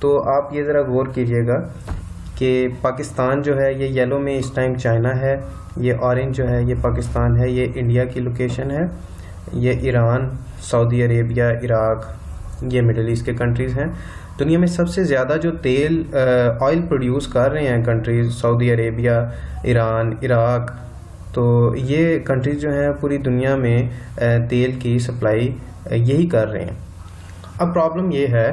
तो आप ये ज़रा गौर कीजिएगा कि पाकिस्तान जो है, ये येलो में इस टाइम चाइना है, ये ऑरेंज जो है, ये पाकिस्तान है, ये इंडिया की लोकेशन है, ये ईरान सऊदी अरेबिया इराक ये मिडल ईस्ट के कंट्रीज़ हैं। दुनिया में सबसे ज़्यादा जो तेल ऑयल प्रोड्यूस कर रहे हैं countries Saudi Arabia Iran Iraq तो ये कंट्रीज़ जो हैं, पूरी दुनिया में तेल की सप्लाई यही कर रहे हैं। अब प्रॉब्लम ये है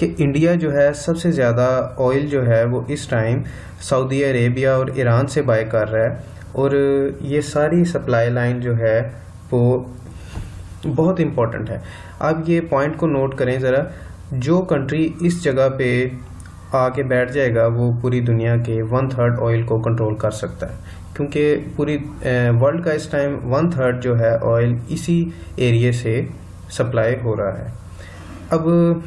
कि इंडिया जो है, सबसे ज़्यादा ऑयल जो है, वो इस टाइम सऊदी अरेबिया और ईरान से बाय कर रहा है। और ये सारी सप्लाई लाइन जो है, वो बहुत इम्पोर्टेंट है। आप ये पॉइंट को नोट करें ज़रा। जो कंट्री इस जगह पे आके बैठ जाएगा, वो पूरी दुनिया के वन थर्ड ऑयल को कंट्रोल कर सकता है। क्योंकि पूरी वर्ल्ड का इस टाइम वन थर्ड जो है ऑयल इसी एरिए से सप्लाई हो रहा है। अब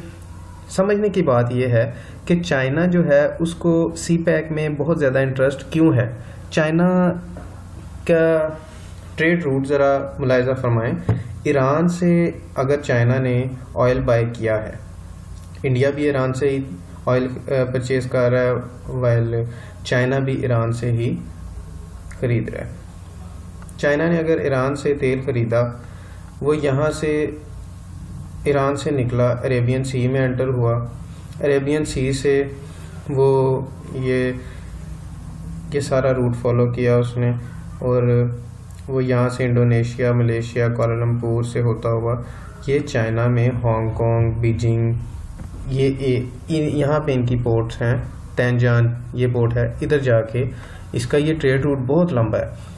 समझने की बात यह है कि चाइना जो है, उसको सी पैक में बहुत ज़्यादा इंटरेस्ट क्यों है? चाइना का ट्रेड रूट ज़रा मुलायजा फरमाएँ। ईरान से अगर चाइना ने ऑयल बाय किया है, इंडिया भी ईरान से ही ऑयल परचेज कर रहा है वाइल चाइना भी ईरान से ही खरीद रहा है। चाइना ने अगर ईरान से तेल खरीदा, वो यहाँ से ईरान से निकला, अरेबियन सी में एंटर हुआ। अरेबियन सी से वो ये ये सारा रूट फॉलो किया उसने और वो यहाँ से इंडोनेशिया, मलेशिया कोलमपुर से होता हुआ, ये चाइना में, हांगकांग, बीजिंग, ये यहाँ पे इनकी पोर्ट्स हैं तैनजान ये पोर्ट है, इधर जाके, इसका ये ट्रेड रूट बहुत लंबा है।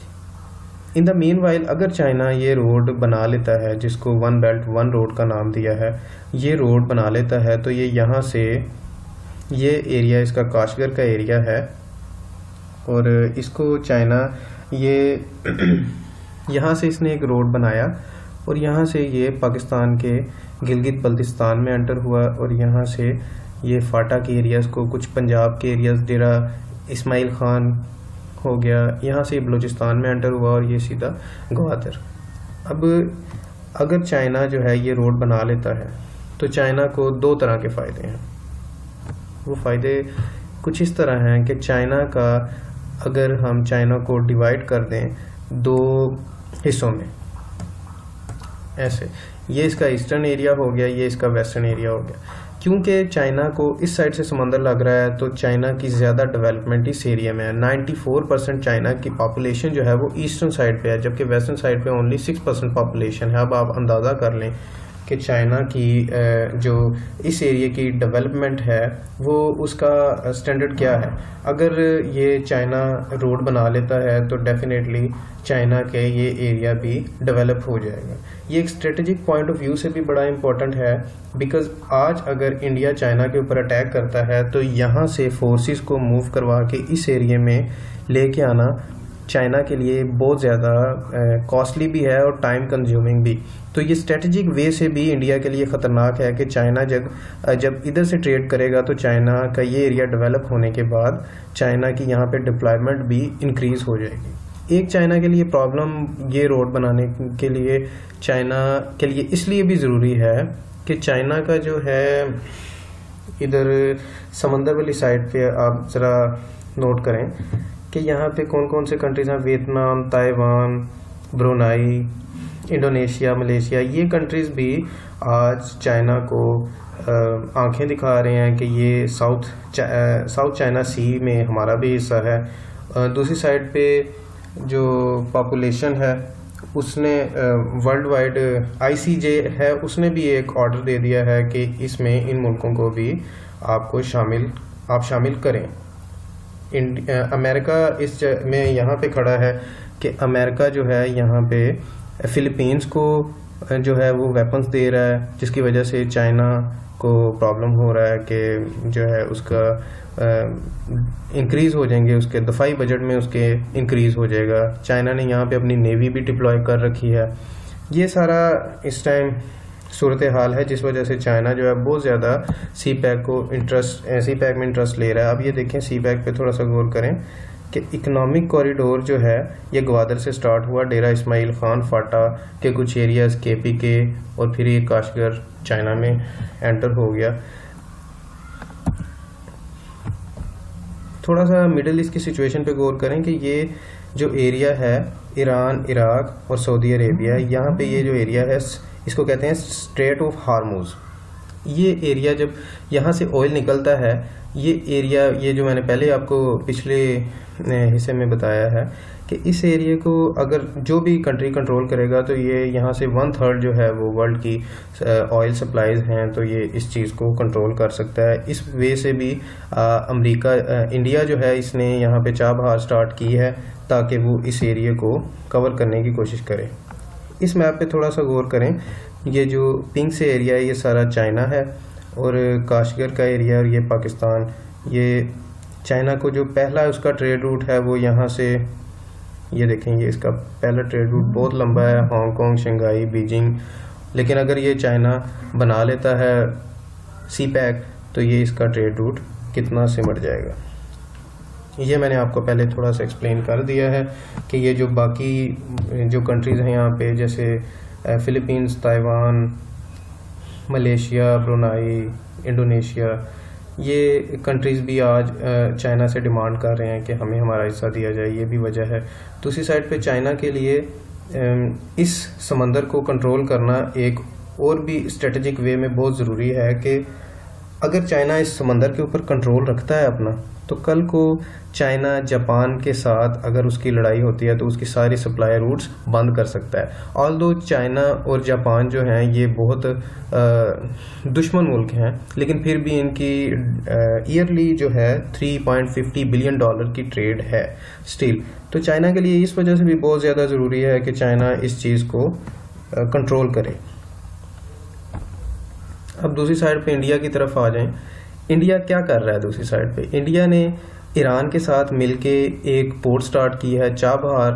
इन द मेन वाइल अगर चाइना ये रोड बना लेता है, जिसको वन बेल्ट वन रोड का नाम दिया है, ये रोड बना लेता है तो ये यहाँ से ये एरिया इसका काशगर का एरिया है, और इसको चाइना ये यहाँ से इसने एक रोड बनाया, और यहाँ से ये पाकिस्तान के गिलगित बल्तिस्तान में एंटर हुआ, और यहाँ से ये फाटा के एरियाज़ को, कुछ पंजाब के एरियाज़ डेरा इस्माइल ख़ान हो गया। यहाँ से बलूचिस्तान में एंटर हुआ और ये सीधा ग्वादर। अब अगर चाइना जो है ये रोड बना लेता है तो चाइना को दो तरह के फ़ायदे हैं। वो फ़ायदे कुछ इस तरह हैं कि चाइना का अगर हम चाइना को डिवाइड कर दें दो हिस्सों में, ऐसे। ये इसका ईस्टर्न एरिया हो गया, ये इसका वेस्टर्न एरिया हो गया। क्योंकि चाइना को इस साइड से समंदर लग रहा है तो चाइना की ज़्यादा डेवलपमेंट इस एरिया में है। 94 परसेंट चाइना की पॉपुलेशन जो है वो ईस्टर्न साइड पे है, जबकि वेस्टर्न साइड पे ओनली 6 परसेंट पॉपुलेशन है। अब आप अंदाज़ा कर लें कि चाइना की जो इस एरिया की डेवलपमेंट है, वो उसका स्टैंडर्ड क्या है? अगर ये चाइना रोड बना लेता है तो डेफिनेटली चाइना के ये एरिया भी डेवलप हो जाएगा। ये एक स्ट्रेटजिक पॉइंट ऑफ़ व्यू से भी बड़ा इंपॉर्टेंट है बिकॉज़ आज अगर इंडिया चाइना के ऊपर अटैक करता है तो यहाँ से फोर्सेस को मूव करवा के इस एरिए में लेके आना चाइना के लिए बहुत ज़्यादा कॉस्टली भी है और टाइम कंज्यूमिंग भी। तो ये स्ट्रेटजिक वे से भी इंडिया के लिए ख़तरनाक है कि चाइना जब जब इधर से ट्रेड करेगा तो चाइना का ये एरिया डेवलप होने के बाद चाइना की यहाँ पे डिप्लॉयमेंट भी इंक्रीज़ हो जाएगी। एक चाइना के लिए प्रॉब्लम ये रोड बनाने के लिए चाइना के लिए इसलिए भी ज़रूरी है कि चाइना का जो है, इधर समंदर वाली साइड पे आप ज़रा नोट करें। कि यहाँ पे कौन कौन से कंट्रीज़ हैं? Vietnam, Taiwan, Brunei, Indonesia, Malaysia, ये कंट्रीज़ भी आज चाइना को आँखें दिखा रहे हैं कि ये साउथ साउथ चाइना सी में हमारा भी हिस्सा है। दूसरी साइड पे जो पॉपुलेशन है, उसने वर्ल्ड वाइड आईसीजे है, उसने भी एक ऑर्डर दे दिया है कि इसमें इन मुल्कों को भी आपको शामिल, आप शामिल करें। अमेरिका इस में यहाँ पे खड़ा है कि अमेरिका जो है यहाँ पे फिलीपींस को जो है वो वेपन्स दे रहा है, जिसकी वजह से चाइना को प्रॉब्लम हो रहा है कि जो है उसका इंक्रीज़ हो जाएँगे उसके, दफाई बजट में उसके इंक्रीज़ हो जाएगा। चाइना ने यहाँ पे अपनी नेवी भी डिप्लॉय कर रखी है। ये सारा इस टाइम सूरत हाल है, जिस वजह से चाइना जो है बहुत ज़्यादा सी पैक को इंटरेस्ट सी पैक में इंटरेस्ट ले रहा है। अब ये देखें सी पैक पर थोड़ा सा गौर करें कि इकोनॉमिक कॉरिडोर जो है, ये ग्वादर से स्टार्ट हुआ, डेरा इस्माइल खान, फाटा के कुछ एरियाज़ के पी के और फिर ये काशगर चाइना में एंटर हो गया। थोड़ा सा मिडल ईस्ट की सिचुएशन पे गौर करें कि ये जो एरिया है ईरान इराक और सऊदी अरेबिया यहाँ पे ये जो एरिया है इसको कहते हैं स्ट्रेट ऑफ़ हारमोज ये एरिया जब यहाँ से ऑयल निकलता है, ये एरिया, ये जो मैंने पहले आपको पिछले हिस्से में बताया है कि इस एरिया को अगर जो भी कंट्री कंट्रोल करेगा तो ये यहाँ से वन थर्ड जो है वो वर्ल्ड की ऑयल सप्लाईज हैं तो ये इस चीज़ को कंट्रोल कर सकता है। इस वे से भी अमेरिका इंडिया जो है, इसने यहाँ पे चाबहार स्टार्ट की है ताकि वो इस एरिया को कवर करने की कोशिश करे। इस मैप पे थोड़ा सा गौर करें, ये जो पिंक से एरिया है, ये सारा चाइना है और काशगर का एरिया और ये पाकिस्तान। ये चाइना को जो पहला उसका ट्रेड रूट है, वो यहाँ से, ये देखेंगे इसका पहला ट्रेड रूट बहुत लंबा है, हांगकांग, शंघाई, बीजिंग। लेकिन अगर ये चाइना बना लेता है, सी पैक तो ये इसका ट्रेड रूट कितना सिमट जाएगा। ये मैंने आपको पहले थोड़ा सा एक्सप्लेन कर दिया है कि ये जो बाकी, जो कंट्रीज़ हैं यहाँ पे, जैसे Philippines Taiwan Malaysia Brunei Indonesia ये कंट्रीज़ भी आज चाइना से डिमांड कर रहे हैं कि हमें हमारा हिस्सा दिया जाए, ये भी वजह है। दूसरी साइड पे चाइना के लिए इस समंदर को कंट्रोल करना एक और भी स्ट्रेटजिक वे में बहुत ज़रूरी है कि अगर चाइना इस समंदर के ऊपर कंट्रोल रखता है अपना तो कल को चाइना, जापान के साथ अगर उसकी लड़ाई होती है तो उसकी सारी सप्लाई रूट्स बंद कर सकता है। ऑल दो चाइना और जापान जो हैं, ये बहुत दुश्मन मुल्क हैं, लेकिन फिर भी इनकी ईयरली जो है 3.50 बिलियन डॉलर की ट्रेड है स्टील तो चाइना के लिए इस वजह से भी बहुत ज़्यादा ज़रूरी है कि चाइना इस चीज़ को कंट्रोल करे। अब दूसरी साइड पे इंडिया की तरफ़ आ जाएँ। इंडिया क्या कर रहा है दूसरी साइड पे? इंडिया ने ईरान के साथ मिलके एक पोर्ट स्टार्ट की है चाबहार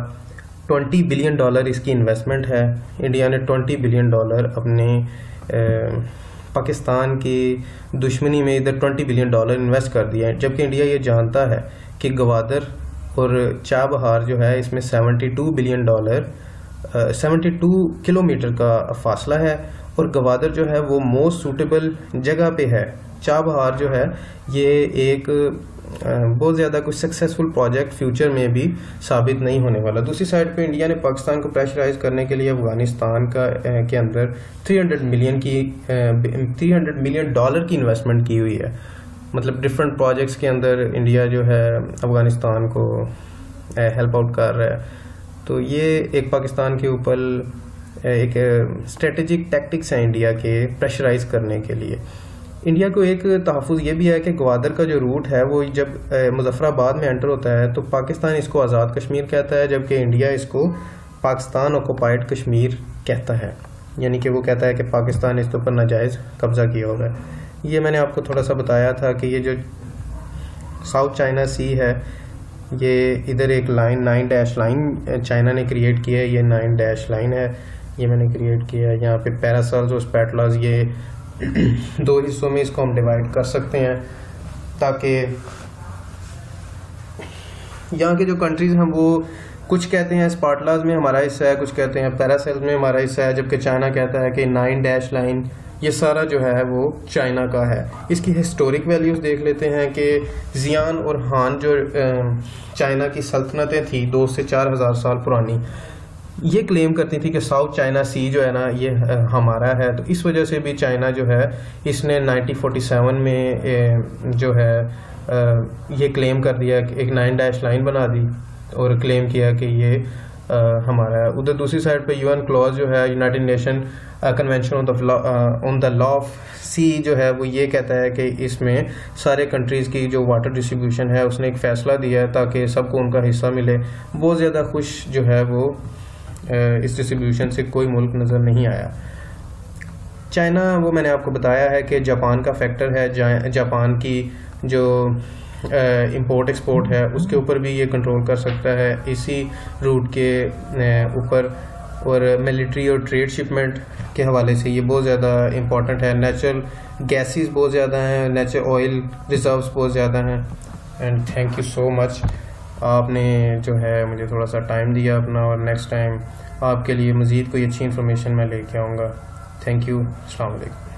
20 बिलियन डॉलर इसकी इन्वेस्टमेंट है। इंडिया ने 20 बिलियन डॉलर अपने ए, पाकिस्तान की दुश्मनी में इधर 20 बिलियन डॉलर इन्वेस्ट कर दिया है। जबकि इंडिया ये जानता है कि गवादर और चाबहार जो है इसमें 72 बिलियन डॉलर 72 किलोमीटर का फासला है और गवादर जो है वो मोस्ट सूटेबल जगह पे है। चाबहार जो है, ये एक बहुत ज़्यादा कुछ सक्सेसफुल प्रोजेक्ट फ्यूचर में भी साबित नहीं होने वाला। दूसरी साइड पे इंडिया ने पाकिस्तान को प्रेशराइज करने के लिए अफ़गानिस्तान का के अंदर 300 मिलियन की 300 मिलियन डॉलर की इन्वेस्टमेंट की हुई है। मतलब डिफरेंट प्रोजेक्ट्स के अंदर इंडिया जो है अफ़गानिस्तान को हेल्प आउट कर रहा है। तो ये एक पाकिस्तान के ऊपर एक स्ट्रेटेजिक टैक्टिक्स हैं इंडिया के प्रेशराइज करने के लिए। इंडिया को एक तहफ़ ये भी है कि ग्वादर का जो रूट है, वो जब मुजफ्फराबाद में एंटर होता है तो पाकिस्तान इसको आज़ाद कश्मीर कहता है, जबकि इंडिया इसको पाकिस्तान ऑक्यूपाइड कश्मीर कहता है। यानी कि वो कहता है कि पाकिस्तान इसके ऊपर नाजायज़ कब्ज़ा किया हुआ है। ये मैंने आपको थोड़ा सा बताया था कि ये जो साउथ चाइना सी है, ये इधर एक line, nine dash line China ने क्रिएट की है, ये नाइन डैश लाइन है, ये मैंने क्रिएट किया है। यहाँ पे पैरासल्स और स्पेटलाज, ये दो हिस्सों में इसको हम डिवाइड कर सकते हैं ताकि यहाँ के जो कंट्रीज़ हैं, वो कुछ कहते हैं स्पार्टलाज में हमारा हिस्सा है, कुछ कहते हैं पैरासेल्स में हमारा हिस्सा है, जबकि चाइना कहता है कि नाइन डैश लाइन ये सारा जो है, वो चाइना का है। इसकी हिस्टोरिक वैल्यूज़ देख लेते हैं कि जियान और हान जो चाइना की सल्तनतें थी दो से चार हज़ार साल पुरानी ये क्लेम करती थी कि साउथ चाइना सी जो है ना, ये हमारा है। तो इस वजह से भी चाइना जो है, इसने 1947 में जो है ये क्लेम कर दिया कि एक नाइन डैश लाइन बना दी और क्लेम किया कि ये हमारा है। उधर दूसरी साइड पे यूएन क्लॉज जो है United Nation Convention on the on the Law of Sea जो है, वो ये कहता है कि इसमें सारे कंट्रीज़ की जो वाटर डिस्ट्रीब्यूशन है, उसने एक फ़ैसला दिया है ताकि सबको उनका हिस्सा मिले। बहुत ज़्यादा खुश जो है, वो इस डिस्ट्रीब्यूशन से कोई मुल्क नज़र नहीं आया। चाइना, वो मैंने आपको बताया है कि जापान का फैक्टर है जापान की जो इंपोर्ट एक्सपोर्ट है, उसके ऊपर भी ये कंट्रोल कर सकता है। इसी रूट के ऊपर और मिलिट्री और ट्रेड शिपमेंट के हवाले से ये बहुत ज़्यादा इम्पोर्टेंट है। नेचुरल गैसेस बहुत ज़्यादा हैं नेचुरल ऑयल रिजर्व्स बहुत ज़्यादा हैं। And thank you so much आपने जो है मुझे थोड़ा सा टाइम दिया अपना और नेक्स्ट टाइम आपके लिए मज़ीद कोई अच्छी इन्फॉर्मेशन मैं लेके आऊँगा। Thank you अलैक्म